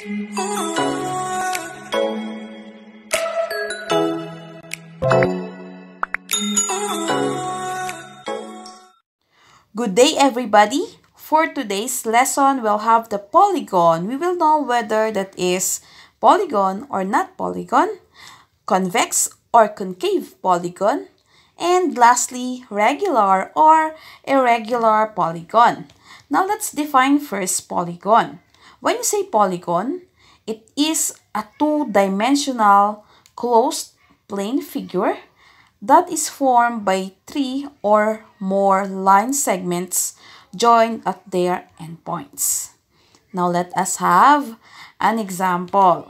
Good day everybody! For today's lesson, we'll have the polygon. We will know whether that is polygon or not polygon, convex or concave polygon, and lastly, regular or irregular polygon. Now let's define first polygon. When you say polygon, it is a two-dimensional closed plane figure that is formed by three or more line segments joined at their endpoints. Now let us have an example.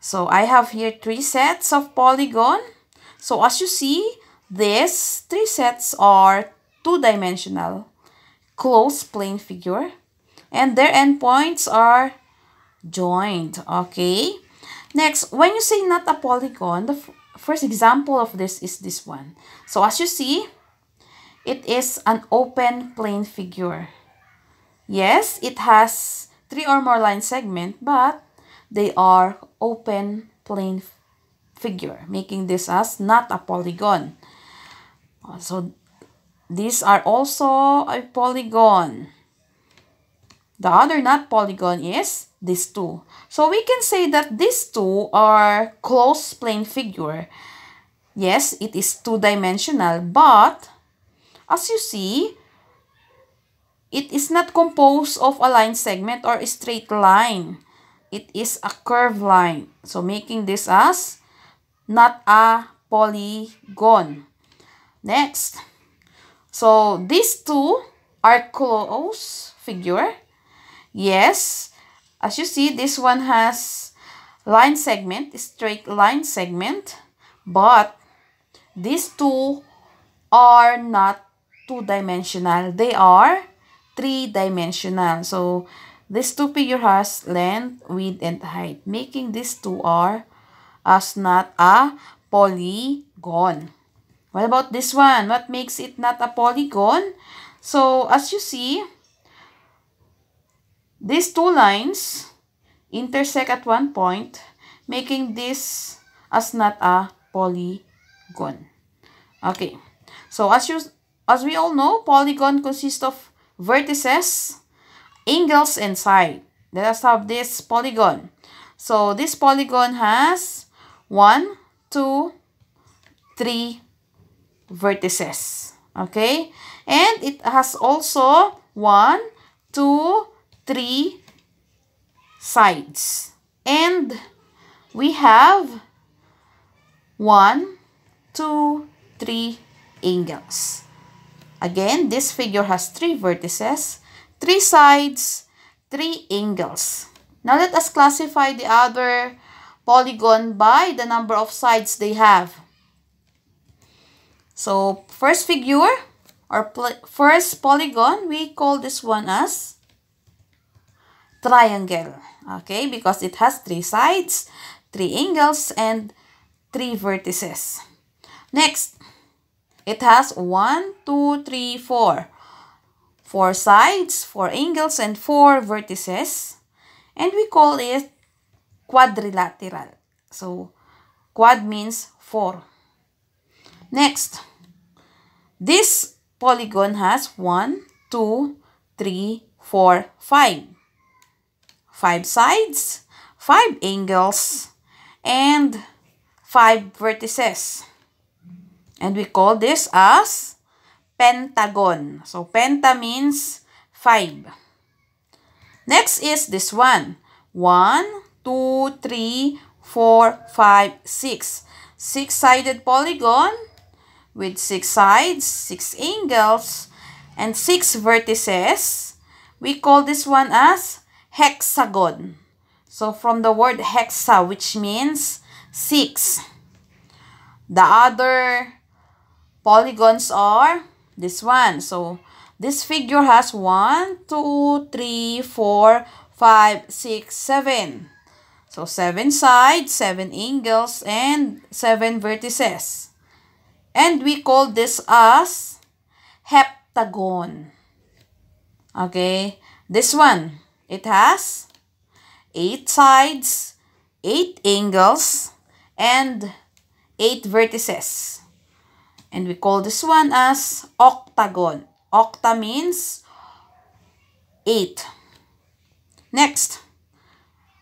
So I have here three sets of polygon. So as you see, these three sets are two-dimensional closed plane figure and their endpoints are joined. Okay. Next, when you say not a polygon, the first example of this is this one. So as you see, it is an open plane figure. Yes, it has three or more line segment, but they are open plane figure, making this as not a polygon. So these are also a polygon. The other not polygon is these two. So we can say that these two are closed plane figure. Yes, it is two-dimensional, but as you see, it is not composed of a line segment or a straight line. It is a curved line. So making this as not a polygon. Next. So these two are closed figure. Yes. As you see, this one has line segment, straight line segment. But these two are not two-dimensional. They are three-dimensional. So, this two figure has length, width, and height, making these two are as not a polygon. What about this one? What makes it not a polygon? So, as you see, these two lines intersect at one point, making this as not a polygon. Okay. So, as you as we all know, polygon consists of vertices, angles, and side. Let us have this polygon. So this polygon has one, two, three vertices. Okay? And it has also one, two, three sides. And we have one, two, three angles. Again, this figure has three vertices, three sides, three angles. Now let us classify the other polygon by the number of sides they have. So, first figure or first polygon, we call this one as triangle. Okay, because it has three sides, three angles, and three vertices. Next, it has 1, 2, 3, 4. 4 sides, 4 angles, and 4 vertices. And we call it quadrilateral. So, quad means 4. Next, this polygon has 1, 2, 3, 4, 5. 5 sides, 5 angles, and 5 vertices. And we call this as pentagon. So, penta means 5. Next is this one. 1, 2, 3, 4, 5, 6. Six-sided polygon with six sides, six angles, and six vertices. We call this one as hexagon. So, from the word hexa, which means six. The other polygons are this one. So, this figure has 1, 2, 3, 4, 5, 6, 7. So, 7 sides, 7 angles, and 7 vertices. And we call this as heptagon. Okay, this one, it has 8 sides, 8 angles, and 8 vertices. And we call this one as octagon. Octa means 8. Next.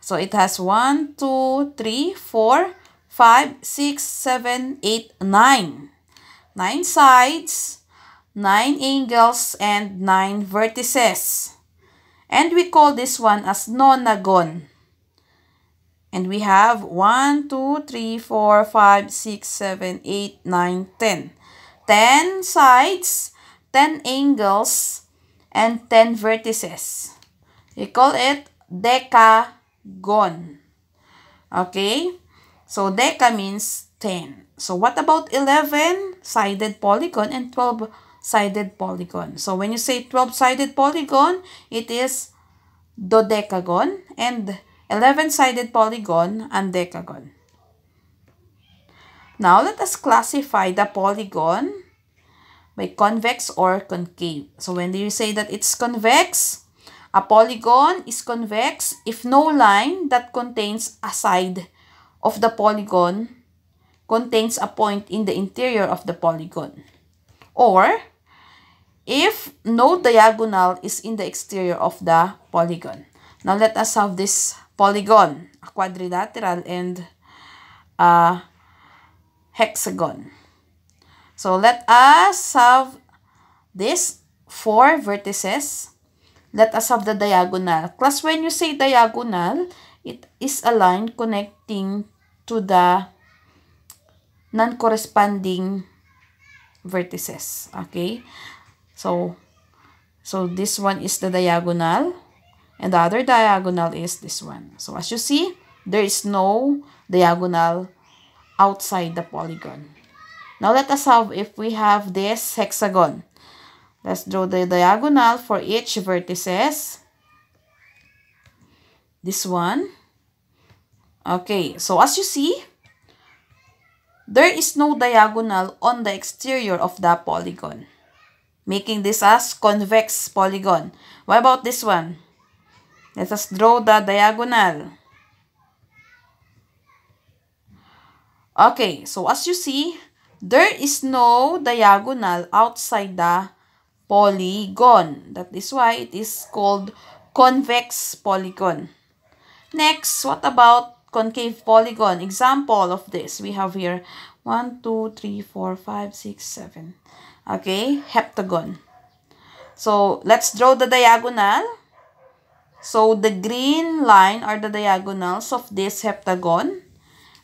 So it has 1, 2, 3, 4, 5, 6, 7, 8, 9. 9 sides, 9 angles, and 9 vertices. And we call this one as nonagon. And we have 1, 2, 3, 4, 5, 6, 7, 8, 9, 10. 10 sides, 10 angles, and 10 vertices. We call it decagon. Okay? So, deca means 10. So, what about 11-sided polygon and 12 sided polygon. So when you say 12-sided polygon, it is dodecagon and 11-sided polygon undecagon. Now let us classify the polygon by convex or concave. So when you say that it's convex, a polygon is convex if no line that contains a side of the polygon contains a point in the interior of the polygon. Or if no diagonal is in the exterior of the polygon. Now let us have this polygon, a quadrilateral and a hexagon. So let us have this four vertices. Let us have the diagonal. Plus, when you say diagonal, it is a line connecting to the non-corresponding vertices. Okay? So, so this one is the diagonal and the other diagonal is this one. So as you see, there is no diagonal outside the polygon. Now let us have, if we have this hexagon, let's draw the diagonal for each vertices. This one. Okay, so as you see, there is no diagonal on the exterior of the polygon making this as convex polygon. What about this one? Let us draw the diagonal. Okay, so as you see, there is no diagonal outside the polygon. That is why it is called convex polygon. Next, what about concave polygon? Example of this, we have here 1, 2, 3, 4, 5, 6, 7. Okay, heptagon. So, let's draw the diagonal. So, the green line are the diagonals of this heptagon.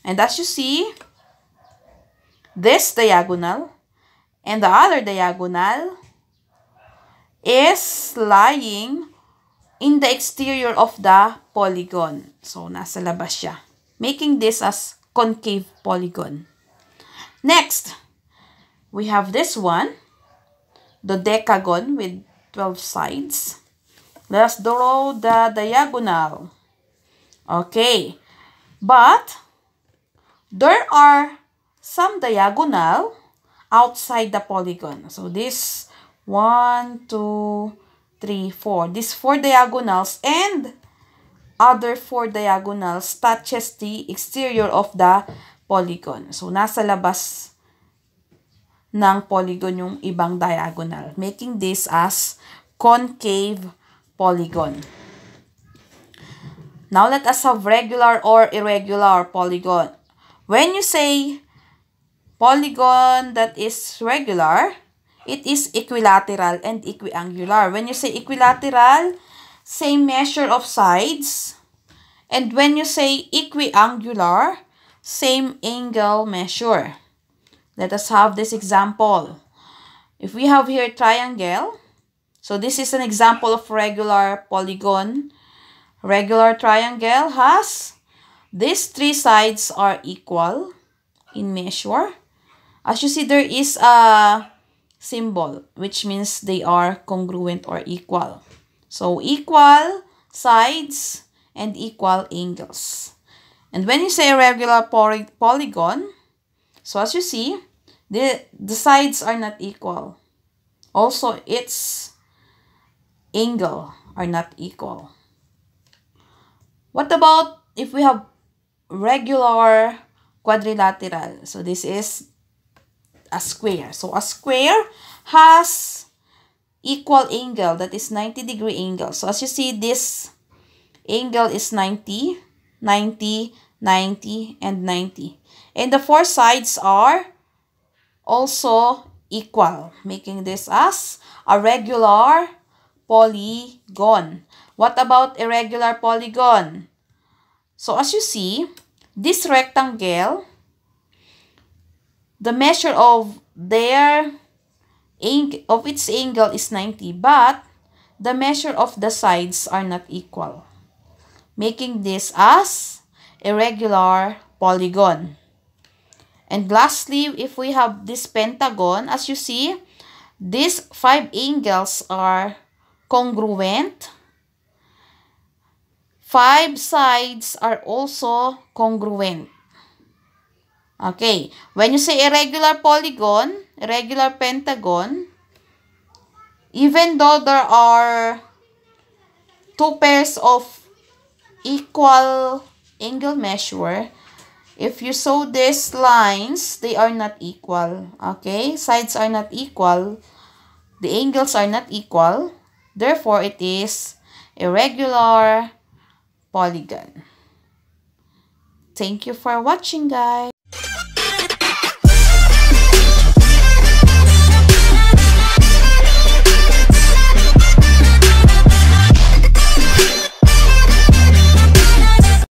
And as you see, this diagonal and the other diagonal is lying in the exterior of the polygon. So, nasa labas siya. Making this as concave polygon. Next, we have this one, the decagon with 12 sides. Let's draw the diagonal. Okay, but there are some diagonal outside the polygon. So this one, two, three, four. These four diagonals and other four diagonals touches the exterior of the polygon. So nasa labas ng polygon yung ibang diagonal, making this as concave polygon. Now, let us have regular or irregular polygon. When you say polygon that is regular, it is equilateral and equiangular. When you say equilateral, same measure of sides. And when you say equiangular, same angle measure. Let us have this example. If we have here triangle, so this is an example of regular polygon. Regular triangle has these three sides are equal in measure. As you see, there is a symbol which means they are congruent or equal. So equal sides and equal angles. And when you say a regular poly polygon, so as you see, the, the sides are not equal. Also, its angle are not equal. What about if we have regular quadrilateral? So this is a square. So a square has equal angle that is 90 degree angle. So as you see this angle is 90, 90, 90, and 90. And the four sides are also equal, making this as a regular polygon. What about irregular polygon? So as you see, this rectangle, the measure of their of its angle is 90, but the measure of the sides are not equal, making this as irregular polygon. And lastly, if we have this pentagon, as you see, these five angles are congruent. Five sides are also congruent. Okay, when you say irregular polygon, irregular pentagon, even though there are two pairs of equal angle measure, if you saw these lines, they are not equal. Okay, sides are not equal. The angles are not equal. Therefore, it is irregular polygon. Thank you for watching, guys.